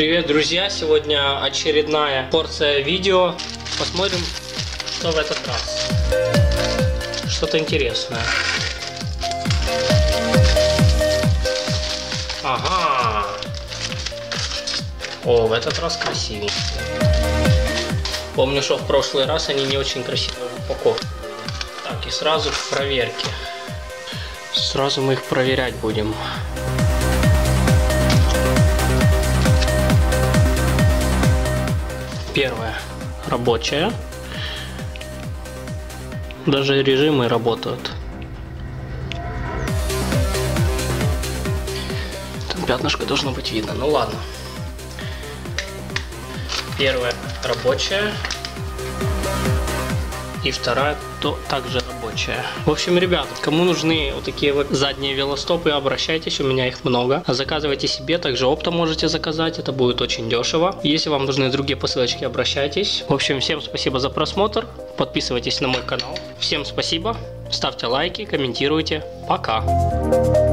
Привет, друзья! Сегодня очередная порция видео. Посмотрим, что в этот раз. Что-то интересное. Ага. О, в этот раз красивее. Помню, что в прошлый раз они не очень красивые в упаковке. Так, и сразу к проверке. Сразу мы их проверять будем. Первое. Рабочая. Даже режимы работают. Там пятнышко должно быть видно. Ну ладно. Первая рабочая. И вторая то также рабочая. В общем, ребят, кому нужны вот такие вот задние велостопы, обращайтесь, у меня их много. Заказывайте себе, также оптом можете заказать, это будет очень дешево. Если вам нужны другие посылочки, обращайтесь. В общем, всем спасибо за просмотр, подписывайтесь на мой канал. Всем спасибо, ставьте лайки, комментируйте. Пока!